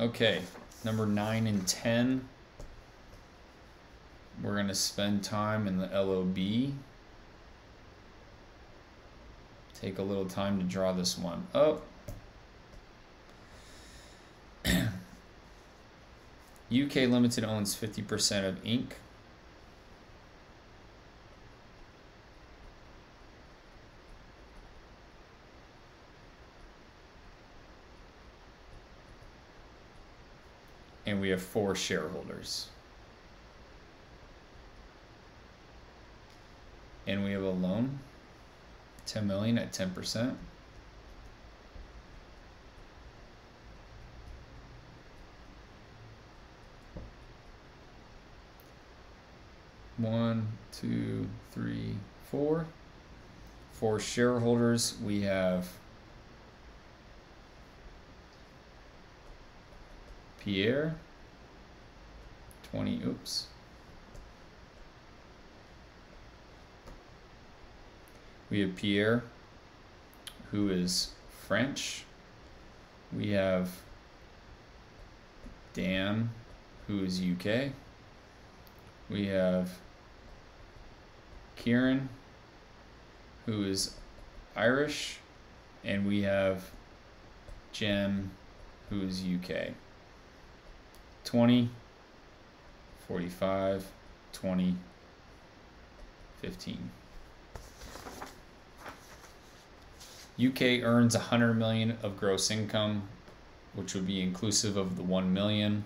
Okay, number nine and 10. We're going to spend time in the LOB. Take a little time to draw this one up. UK Limited owns 50% of Inc. We have four shareholders. And we have a loan, 10 million at 10%. One, two, three, four. For shareholders, we have Pierre, 20, oops. We have Pierre, who is French. We have Dan, who is UK. We have Kieran, who is Irish. And we have Jen, who is UK. 20, 45, 20, 15. UK earns 100 million of gross income, which would be inclusive of the 1 million.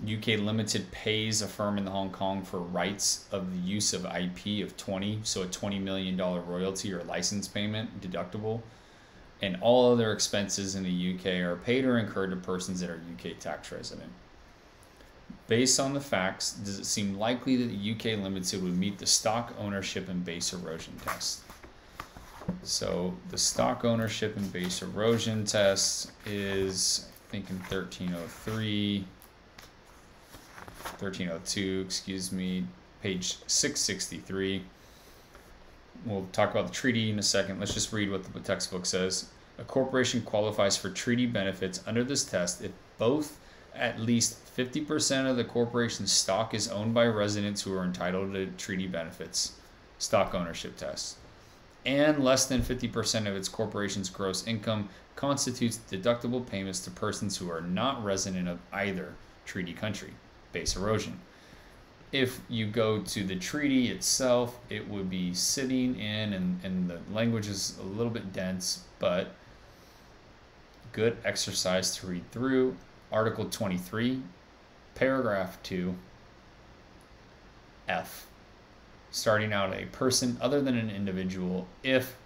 UK Limited pays a firm in Hong Kong for rights of the use of IP of 20, so a 20 million dollar royalty or license payment deductible. And all other expenses in the UK are paid or incurred to persons that are UK tax resident. Based on the facts, does it seem likely that the UK Limited would meet the stock ownership and base erosion test? So the stock ownership and base erosion test is, I think, in 1303, 1302, excuse me, page 663. We'll talk about the treaty in a second. Let's just read what the textbook says. A corporation qualifies for treaty benefits under this test if both at least 50% of the corporation's stock is owned by residents who are entitled to treaty benefits. Stock ownership test and less than 50% of its corporation's gross income constitutes deductible payments to persons who are not resident of either treaty country. Base erosion. If you go to the treaty itself, it would be sitting in, and, and the language is a little bit dense, but good exercise to read through. Article 23, paragraph 2, F starting out a person other than an individual if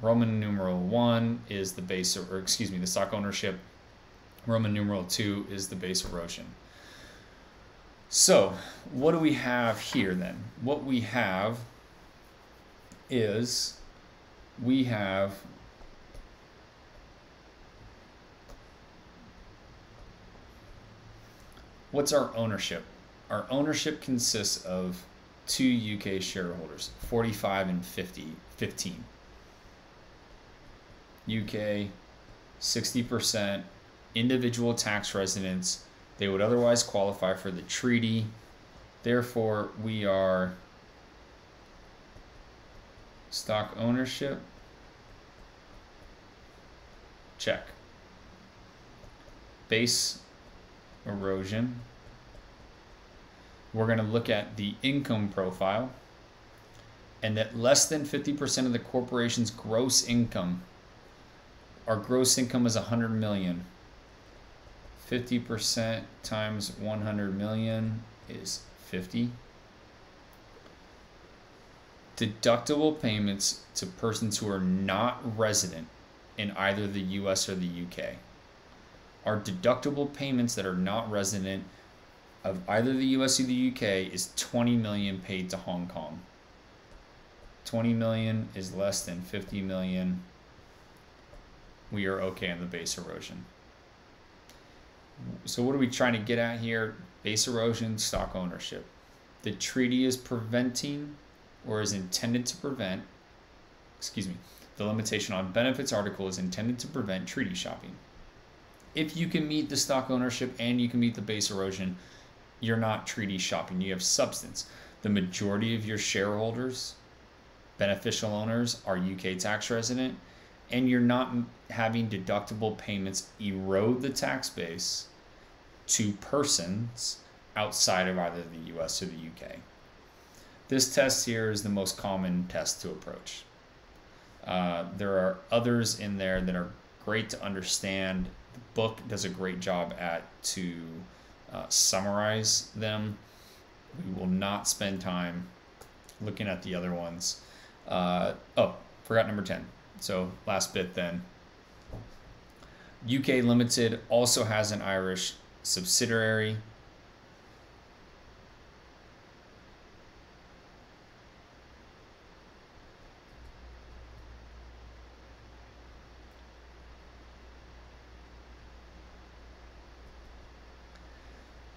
Roman numeral 1 is the base, or excuse me, the stock ownership, Roman numeral 2 is the base erosion. So, what do we have here then? What we have is we have what's our ownership? Our ownership consists of two UK shareholders, 45 and 50, 15. UK, 60% individual tax residents. They would otherwise qualify for the treaty. Therefore, we are stock ownership. Check. Base erosion. We're going to look at the income profile and that less than 50% of the corporation's gross income our gross income is 100 million. 50% times 100 million is 50 deductible payments to persons who are not resident in either the US or the UK are deductible payments that are not resident of either the US or the UK is 20 million paid to Hong Kong. 20 million is less than 50 million. We are okay on the base erosion. So what are we trying to get at here? Base erosion, stock ownership. The treaty is preventing or is intended to prevent, excuse me, the limitation on benefits article is intended to prevent treaty shopping. If you can meet the stock ownership and you can meet the base erosion, you're not treaty shopping. You have substance. The majority of your shareholders, beneficial owners, are UK tax resident, and you're not having deductible payments erode the tax base to persons outside of either the US or the UK. This test here is the most common test to approach. Uh, there are others in there that are great to understand. Book does a great job at to uh, summarize them. We will not spend time looking at the other ones. Uh, oh, forgot number 10. So last bit then. UK Limited also has an Irish subsidiary.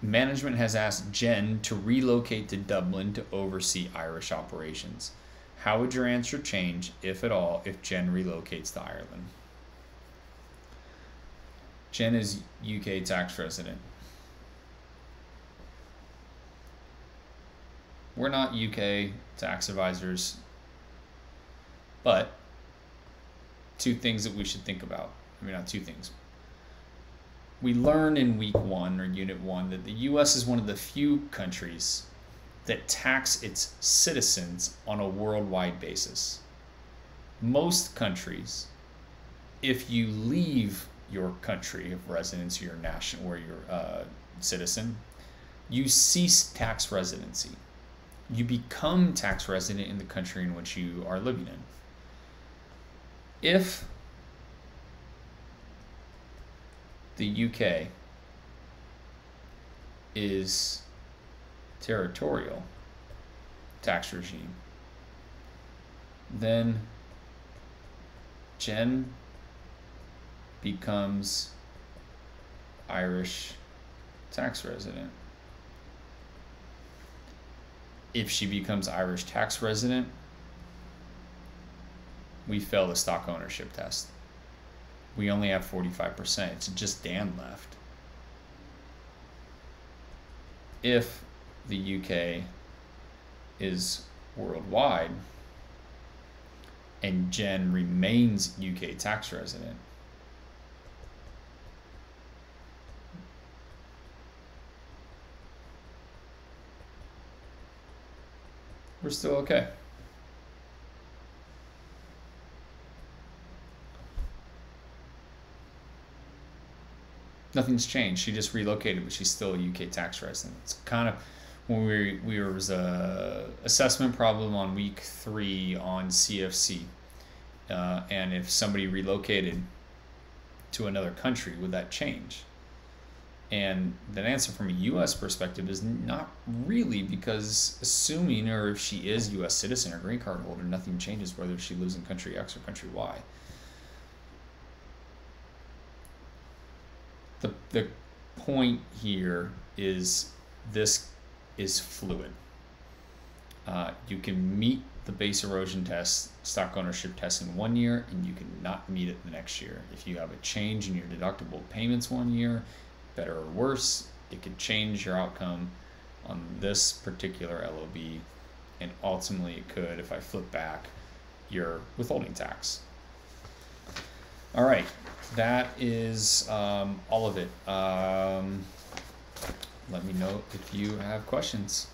Management has asked Jen to relocate to Dublin to oversee Irish operations. How would your answer change, if at all, if Jen relocates to Ireland? Jen is UK tax resident. We're not UK tax advisors, but two things that we should think about. I mean, not two things. We learn in week one or unit one that the US is one of the few countries that tax its citizens on a worldwide basis. Most countries, if you leave your country of residence, your national, or your uh, citizen, you cease tax residency. You become tax resident in the country in which you are living in. If the UK is territorial tax regime, then Jen becomes Irish tax resident. If she becomes Irish tax resident, we fail the stock ownership test. We only have 45%. It's just Dan left. If the UK is worldwide and Jen remains UK tax resident, we're still okay. Nothing's changed. She just relocated, but she's still a UK tax resident. It's kind of when we we were was a assessment problem on week three on CFC, uh, and if somebody relocated to another country, would that change? And the answer from a U.S. perspective is not really because assuming or if she is U.S. citizen or green card holder, nothing changes whether she lives in country X or country Y. The point here is this is fluid. Uh, you can meet the base erosion test, stock ownership test in one year, and you cannot meet it the next year. If you have a change in your deductible payments one year, better or worse. It could change your outcome on this particular LOB, and ultimately it could, if I flip back, your withholding tax. All right, that is um, all of it. Um, let me know if you have questions.